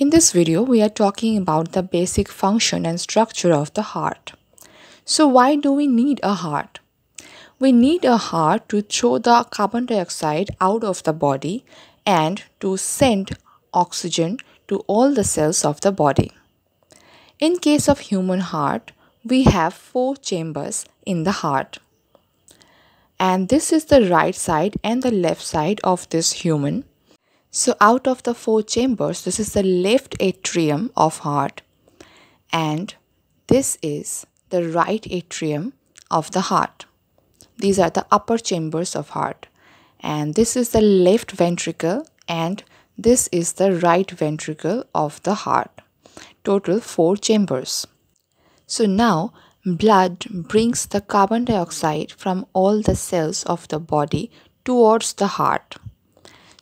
In this video, we are talking about the basic function and structure of the heart. So why do we need a heart? We need a heart to throw the carbon dioxide out of the body and to send oxygen to all the cells of the body. In case of human heart, we have four chambers in the heart. And this is the right side and the left side of this human. So out of the four chambers, this is the left atrium of heart and this is the right atrium of the heart. These are the upper chambers of heart and this is the left ventricle and this is the right ventricle of the heart. Total 4 chambers. So now blood brings the carbon dioxide from all the cells of the body towards the heart.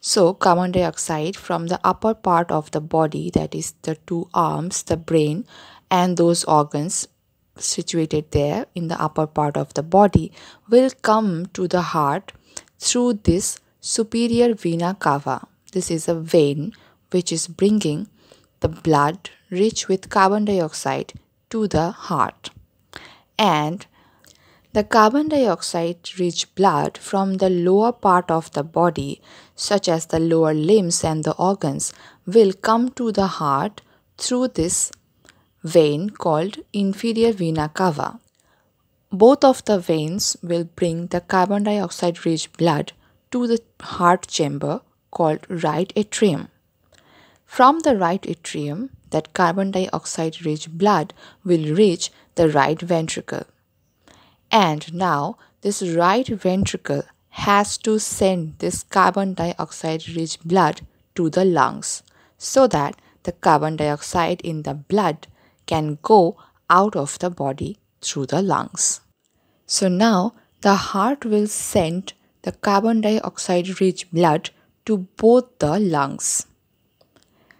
So carbon dioxide from the upper part of the body that is the two arms, the brain and those organs situated there in the upper part of the body will come to the heart through this superior vena cava this is a vein which is bringing the blood rich with carbon dioxide to the heart. And the carbon dioxide rich blood from the lower part of the body, such as the lower limbs and the organs, will come to the heart through this vein called inferior vena cava. Both of the veins will bring the carbon dioxide rich blood to the heart chamber called right atrium. From the right atrium, that carbon dioxide rich blood will reach the right ventricle. And now, this right ventricle has to send this carbon dioxide rich blood to the lungs so that the carbon dioxide in the blood can go out of the body through the lungs. So now the heart will send the carbon dioxide rich blood to both the lungs.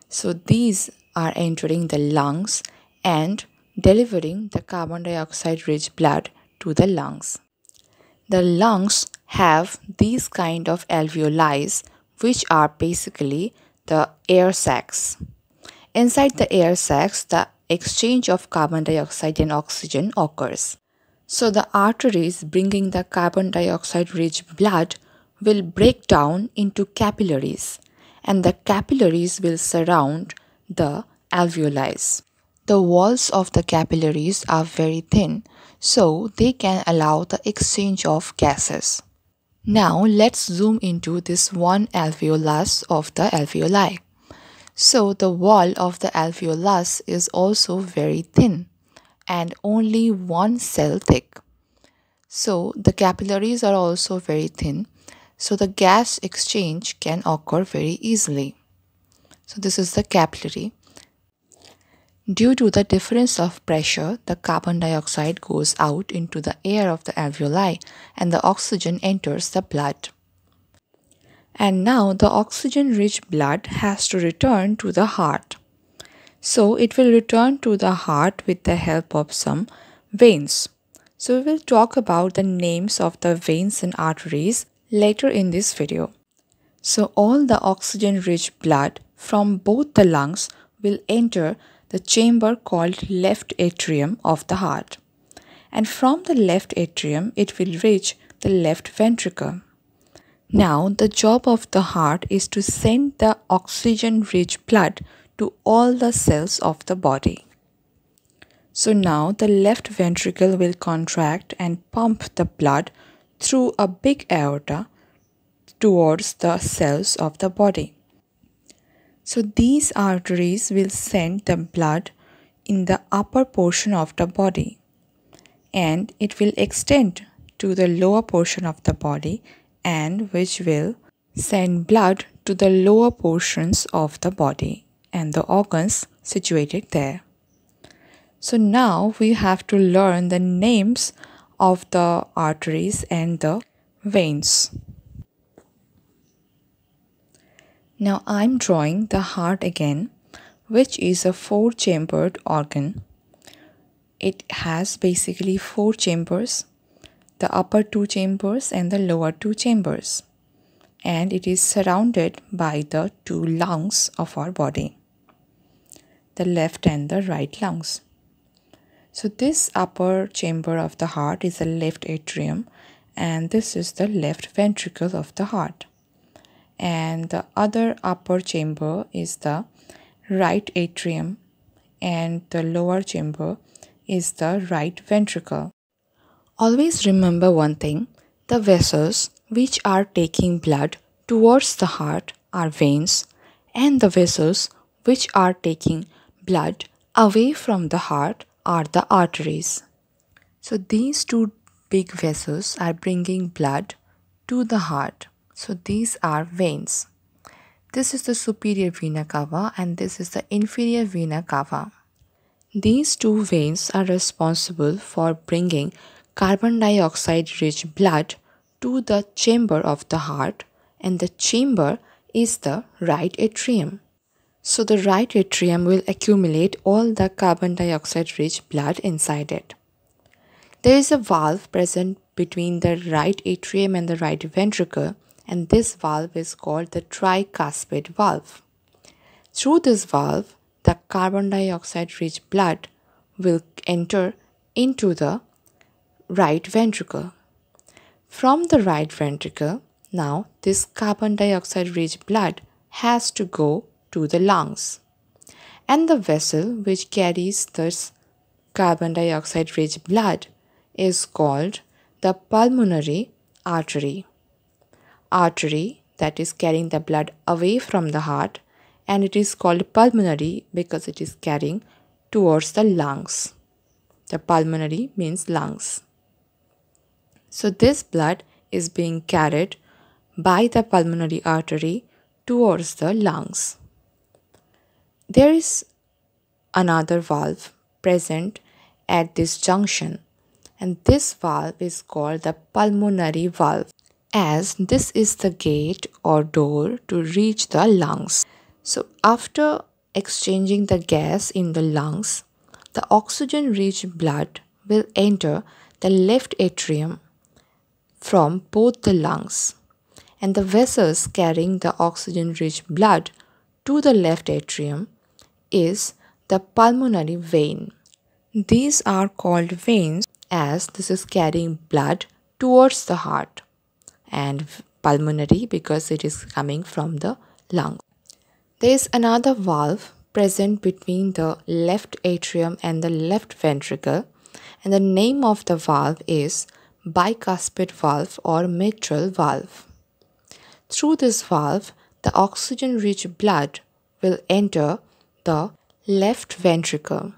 So these are entering the lungs and delivering the carbon dioxide rich blood to the lungs. The lungs have these kind of alveoli which are basically the air sacs. Inside the air sacs, the exchange of carbon dioxide and oxygen occurs. So the arteries bringing the carbon dioxide rich blood will break down into capillaries and the capillaries will surround the alveoli. The walls of the capillaries are very thin so they can allow the exchange of gases. Now let's zoom into this one alveolus of the alveoli. So the wall of the alveolus is also very thin and only one cell thick. So the capillaries are also very thin so the gas exchange can occur very easily. So this is the capillary. Due to the difference of pressure, the carbon dioxide goes out into the air of the alveoli and the oxygen enters the blood. And now the oxygen-rich blood has to return to the heart. So it will return to the heart with the help of some veins. So we will talk about the names of the veins and arteries later in this video. So all the oxygen-rich blood from both the lungs will enter the chamber called left atrium of the heart. And from the left atrium, it will reach the left ventricle. Now, the job of the heart is to send the oxygen-rich blood to all the cells of the body. So now the left ventricle will contract and pump the blood through a big aorta towards the cells of the body. So these arteries will send the blood in the upper portion of the body and it will extend to the lower portion of the body and which will send blood to the lower portions of the body and the organs situated there. So now we have to learn the names of the arteries and the veins. Now I'm drawing the heart again which is a four chambered organ. It has basically four chambers, the upper two chambers and the lower two chambers and it is surrounded by the two lungs of our body. the left and the right lungs. So this upper chamber of the heart is the left atrium and this is the left ventricle of the heart. And the other upper chamber is the right atrium and the lower chamber is the right ventricle. Always remember one thing the vessels which are taking blood towards the heart are veins, and the vessels which are taking blood away from the heart are the arteries. So, these two big vessels are bringing blood to the heart. So, these are veins. This is the superior vena cava, and this is the inferior vena cava. These two veins are responsible for bringing carbon dioxide rich blood to the chamber of the heart and the chamber is the right atrium. So the right atrium will accumulate all the carbon dioxide rich blood inside it. There is a valve present between the right atrium and the right ventricle and this valve is called the tricuspid valve. Through this valve, the carbon dioxide rich blood will enter into the right ventricle. From the right ventricle, now this carbon dioxide rich blood has to go to the lungs. And the vessel which carries this carbon dioxide rich blood is called the pulmonary artery. Artery that is carrying the blood away from the heart and it is called pulmonary because it is carrying towards the lungs. The pulmonary means lungs. So this blood is being carried by the pulmonary artery towards the lungs. There is another valve present at this junction and this valve is called the pulmonary valve as this is the gate or door to reach the lungs. So after exchanging the gas in the lungs, the oxygen rich blood will enter the left atrium from both the lungs and the vessels carrying the oxygen rich blood to the left atrium is the pulmonary vein. These are called veins as this is carrying blood towards the heart and pulmonary because it is coming from the lung. There is another valve present between the left atrium and the left ventricle and the name of the valve is bicuspid valve or mitral valve. Through this valve, the oxygen rich blood will enter the left ventricle.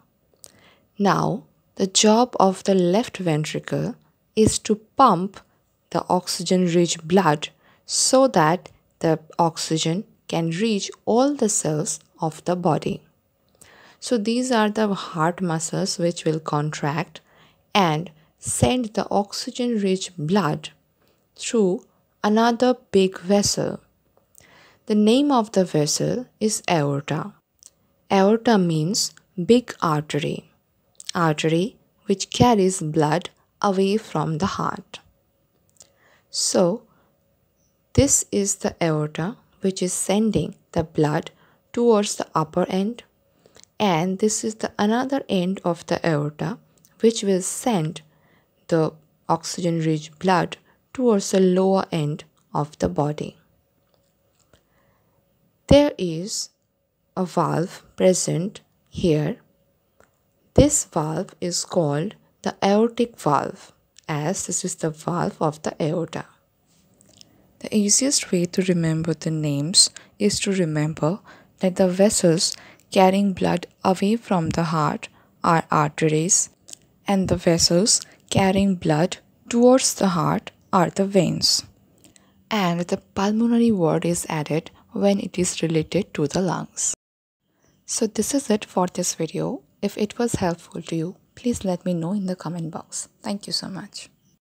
Now, the job of the left ventricle is to pump the oxygen rich blood so that the oxygen can reach all the cells of the body. So, these are the heart muscles which will contract and send the oxygen rich blood through another big vessel. The name of the vessel is aorta. Aorta means big artery, artery which carries blood away from the heart. So, this is the aorta which is sending the blood towards the upper end and this is the another end of the aorta which will send the oxygen rich blood towards the lower end of the body. There is a valve present here. This valve is called the aortic valve as this is the valve of the aorta. The easiest way to remember the names is to remember that the vessels carrying blood away from the heart are arteries and the vessels carrying blood towards the heart are the veins. And the pulmonary word is added when it is related to the lungs. So this is it for this video. If it was helpful to you, please let me know in the comment box. Thank you so much.